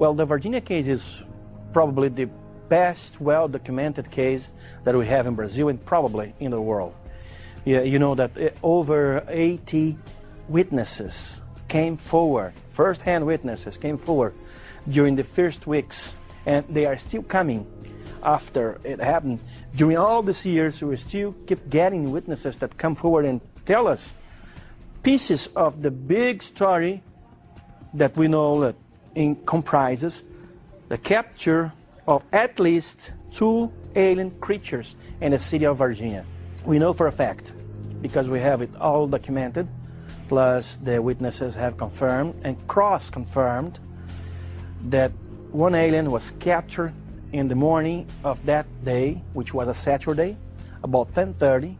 Well, the Varginha case is probably the best well-documented case that we have in Brazil and probably in the world. Yeah, you know that uh, over 80 witnesses came forward, first-hand witnesses came forward during the first weeks, and they are still coming after it happened. During all these years, we still keep getting witnesses that come forward and tell us pieces of the big story that we know that in comprises the capture of at least two alien creatures in the city of Varginha. We know for a fact, because we have it all documented, plus the witnesses have confirmed and cross-confirmed that one alien was captured in the morning of that day, which was a Saturday, about 10.30,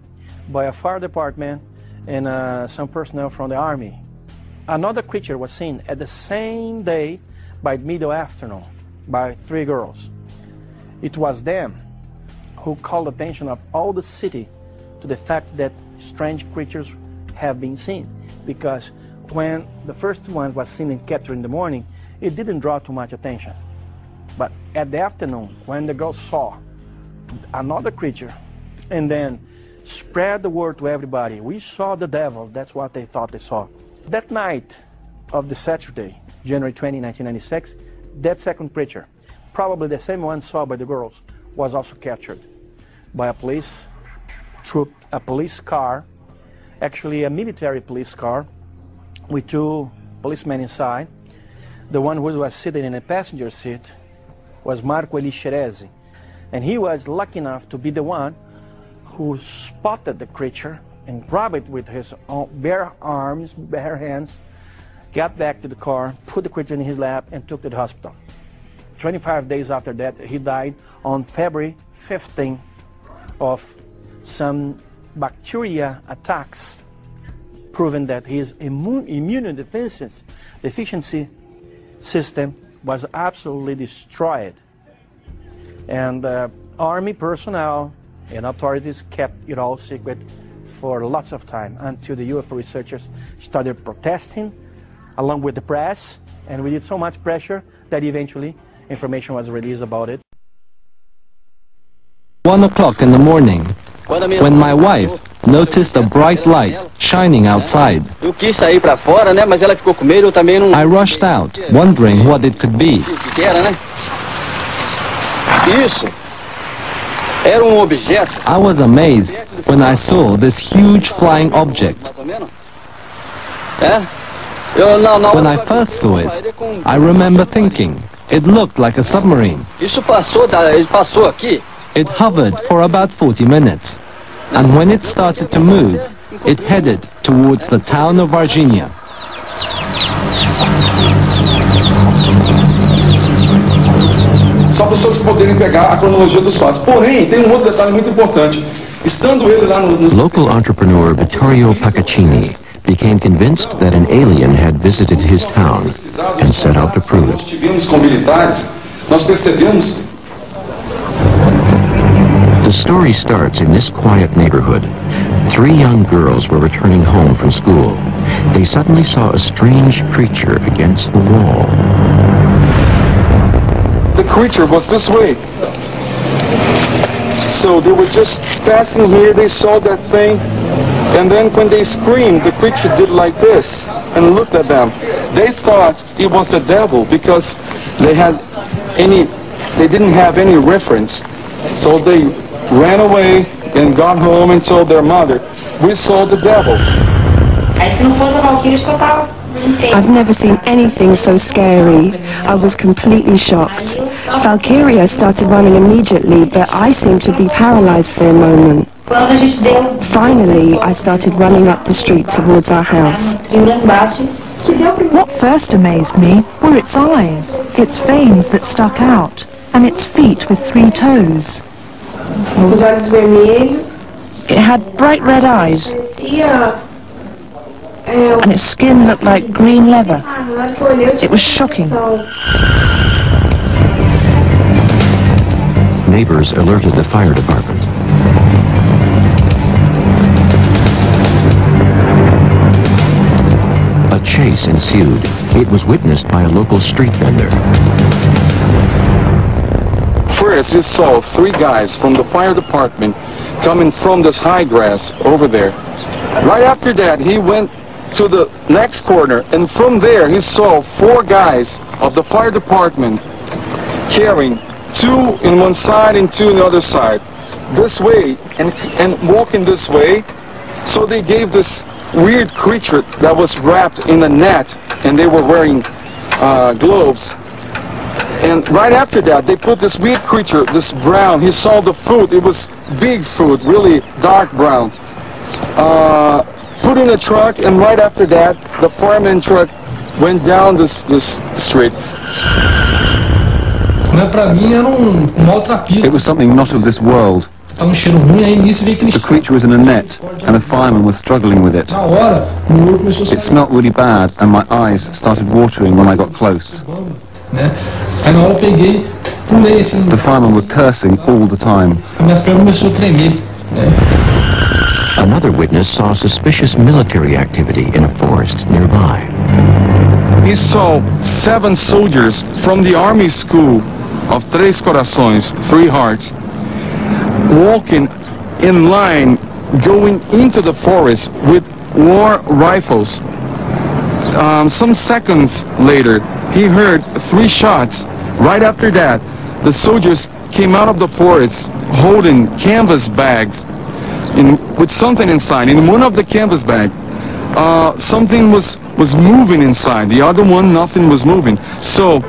by a fire department and uh, some personnel from the army. Another creature was seen at the same day by middle afternoon by three girls. It was them who called attention of all the city to the fact that strange creatures have been seen. Because when the first one was seen and captured in the morning, it didn't draw too much attention. But at the afternoon, when the girls saw another creature and then spread the word to everybody, we saw the devil, that's what they thought they saw. That night of the Saturday, January 20, 1996, that second preacher, probably the same one saw by the girls, was also captured by a police troop, a police car, actually a military police car with two policemen inside. The one who was sitting in a passenger seat was Marco Eli Chereze, and he was lucky enough to be the one who spotted the creature and grabbed it with his bare arms, bare hands, got back to the car, put the creature in his lap, and took to the hospital. 25 days after that, he died on February 15 of some bacteria attacks, proving that his immune, immune deficiency, deficiency system was absolutely destroyed. And uh, army personnel and authorities kept it all secret for lots of time until the UFO researchers started protesting along with the press, and we did so much pressure that eventually information was released about it. One o'clock in the morning, when my wife noticed a bright light shining outside. I rushed out, wondering what it could be. I was amazed when I saw this huge flying object. When I first saw it, I remember thinking, it looked like a submarine. It hovered for about 40 minutes, and when it started to move, it headed towards the town of Varginha. Só para os senhores poderem pegar a cronologia dos fatos. Porém, tem um outro detalhe muito importante. Estando ele lá no... no... Local entrepreneur Vitório Pacaccini became convinced that an alien had visited his town and set out to prove it. The story starts in this quiet neighborhood. Three young girls were returning home from school. They suddenly saw a strange creature against the wall. The creature was this way. So they were just passing here, they saw that thing, and then when they screamed, the creature did like this and looked at them. They thought it was the devil because they had any, they didn't have any reference. So they ran away and got home and told their mother, we saw the devil. I've never seen anything so scary. I was completely shocked. Valquíria started running immediately, but I seemed to be paralyzed for a moment. Finally, I started running up the street towards our house. What first amazed me were its eyes, its veins that stuck out, and its feet with three toes. It had bright red eyes, and its skin looked like green leather. It was shocking. Neighbors alerted the fire department. A chase ensued. It was witnessed by a local street vendor. First, you saw three guys from the fire department coming from this high grass over there. Right after that, he went to the next corner, and from there, he saw four guys of the fire department carrying two in one side and two in the other side. This way, and, and walking this way. So they gave this weird creature that was wrapped in a net, and they were wearing uh, gloves. And right after that, they put this weird creature, this brown. He saw the food. It was big food, really dark brown. Uh, put in a truck, and right after that, the fireman truck went down this this street. Mas pra mim era um maltrapilho. It was something not of this world. Tava um cheiro ruim, aí nisso veio aquele The creature was in a net, and the fireman was struggling with it. Na hora, o olho começou a It smelt really bad, and my eyes started watering when I got close. né? Aí na hora eu peguei, pulei assim, The firemen were cursing all the time. a minha perna começou a tremer. Né? Another witness saw suspicious military activity in a forest nearby. He saw seven soldiers from the army school of Três Corações, Three Hearts, walking in line, going into the forest with war rifles. Um, some seconds later, he heard three shots. Right after that, the soldiers came out of the forest holding canvas bags in, with something inside. In one of the canvas bags, uh, something was was moving inside. The other one, nothing was moving. So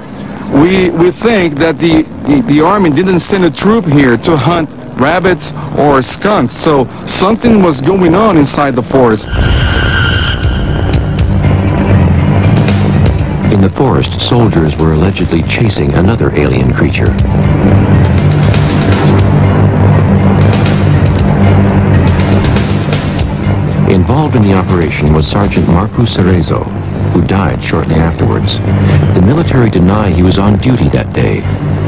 we we think that the, the the army didn't send a troop here to hunt rabbits or skunks. So something was going on inside the forest. In the forest, soldiers were allegedly chasing another alien creature. Involved in the operation was Sergeant Marco Chereze, who died shortly afterwards. The military deny he was on duty that day,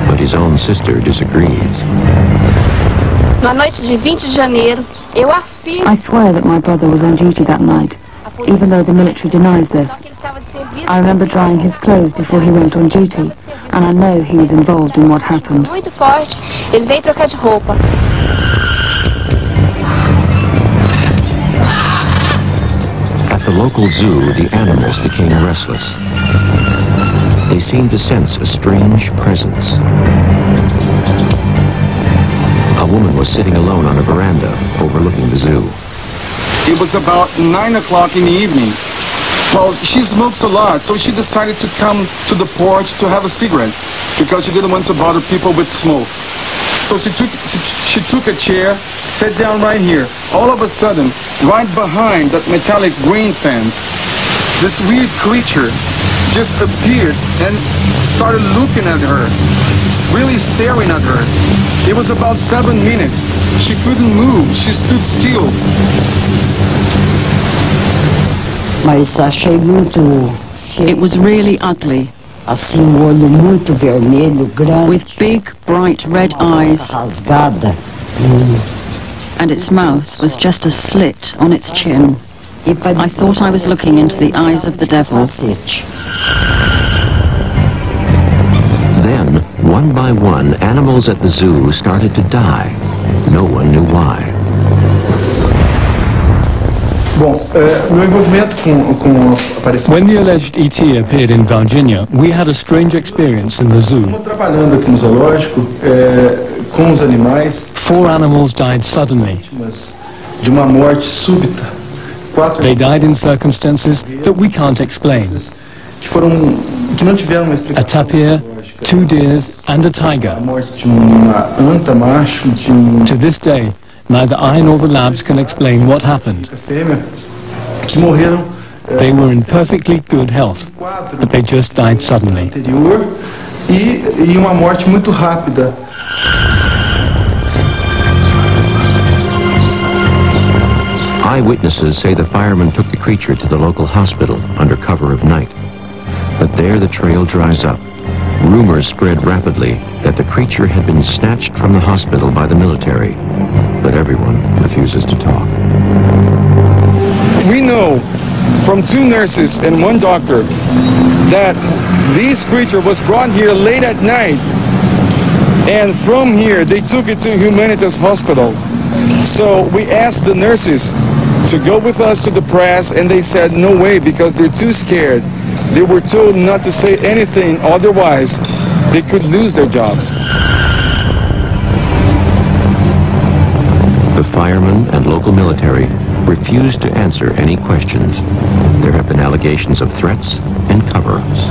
but his own sister disagrees. Na noite de 20 de janeiro, eu afirmo I swear that my brother was on duty that night, even though the military denies this. que ele estava de serviço I remember drying his clothes before he went on duty, and I know he was involved in what happened. Local zoo, the animals became restless. They seemed to sense a strange presence. A woman was sitting alone on a veranda overlooking the zoo. It was about 9 o'clock in the evening. Well, she smokes a lot, so she decided to come to the porch to have a cigarette because she didn't want to bother people with smoke. So she took, she, she took a chair, sat down right here. All of a sudden, right behind that metallic green fence, this weird creature just appeared and started looking at her, really staring at her. It was about seven minutes. She couldn't move. She stood still. Mas achei muito It was really ugly, assim, um olho muito vermelho, grande, with big, bright red eyes, rasgada. And its mouth was just a slit on its chin. I thought I was looking into the eyes of the devil. Cacete. Then, one by one, animals at the zoo started to die. No one knew why. When the alleged ET appeared in Varginha, we had a strange experience in the zoo. Estamos trabalhando aqui no zoológico com Four animals died suddenly. vítimas de uma morte súbita. Quatro They died in circumstances that we can't explain. que foram que não tiveram uma A tapir, two deers, and a tiger. morte de uma anta macho, de um To this day, neither I nor the labs can explain what happened. They were in perfectly good health, but they just died suddenly. Eyewitnesses say the firemen took the creature to the local hospital under cover of night. But there the trail dries up. Rumors spread rapidly that the creature had been snatched from the hospital by the military. But everyone refuses to talk. We know from two nurses and one doctor that this creature was brought here late at night and from here they took it to Humanitas Hospital. So we asked the nurses to go with us to the press and they said no way because they're too scared. They were told not to say anything otherwise they could lose their jobs. The firemen and local military refused to answer any questions. There have been allegations of threats and cover-ups.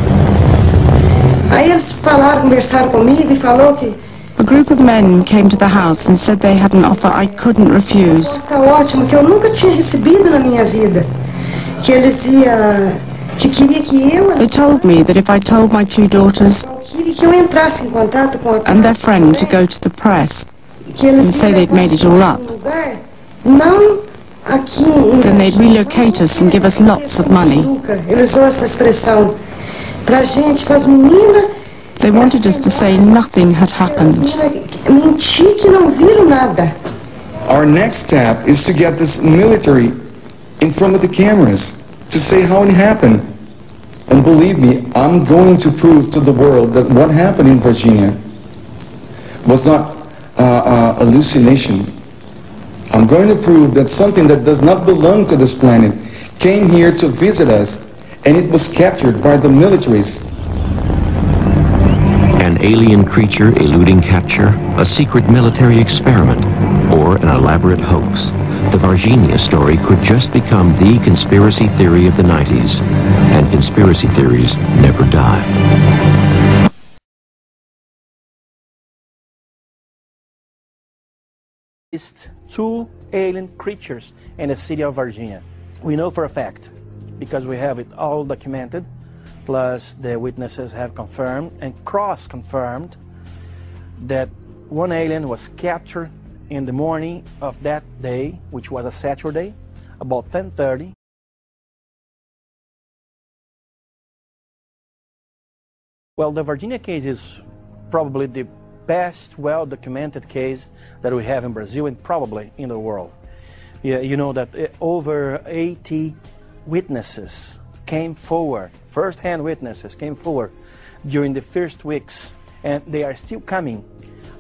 Aí eles falaram, conversaram comigo falou que A group of men came to the house and said they had an offer I couldn't refuse. está ótimo, que eu nunca tinha recebido na minha vida. Que eles ia, que queria que eu, They told me that if I told my two daughters queria que eu entrasse em contato com a and their friend to go to the press que eles and say they'd made it all up, lugar, não aqui then they'd relocate us and give us lots of money. Nunca, Eles usam essa expressão pra gente, para as meninas, They wanted us to say nothing had happened. mentir que não viram nada. Our next step is to get this military in front of the cameras to say how it happened. And believe me, I'm going to prove to the world that what happened in Varginha was not uh, uh, hallucination. I'm going to prove that something that does not belong to this planet came here to visit us and it was captured by the militaries. An alien creature eluding capture, a secret military experiment, or an elaborate hoax. The Varginha story could just become the conspiracy theory of the 90s. And conspiracy theories never die. Two alien creatures in the city of Varginha. We know for a fact because we have it all documented, plus the witnesses have confirmed and cross-confirmed that one alien was captured in the morning of that day, which was a Saturday, about 10:30. Well, the Varginha case is probably the best well-documented case that we have in Brazil and probably in the world. Yeah, you know that uh, over 80 witnesses came forward, first-hand witnesses came forward during the first weeks, and they are still coming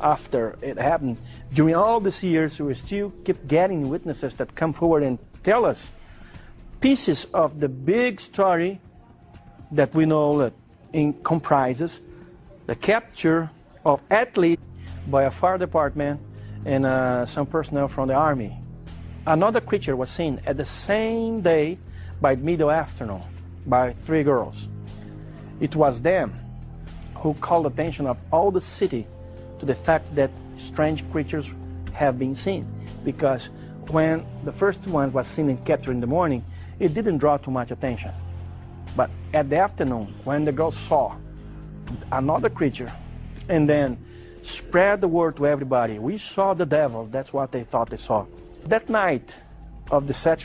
after it happened. During all these years, we still keep getting witnesses that come forward and tell us pieces of the big story that we know that in comprises the capture of athletes by a fire department and uh, some personnel from the army. Another creature was seen at the same day by middle afternoon by three girls. It was them who called attention of all the city to the fact that strange creatures have been seen. Because when the first one was seen and captured in the morning, it didn't draw too much attention. But at the afternoon, when the girls saw another creature and then spread the word to everybody, we saw the devil, that's what they thought they saw. That night of the Saturday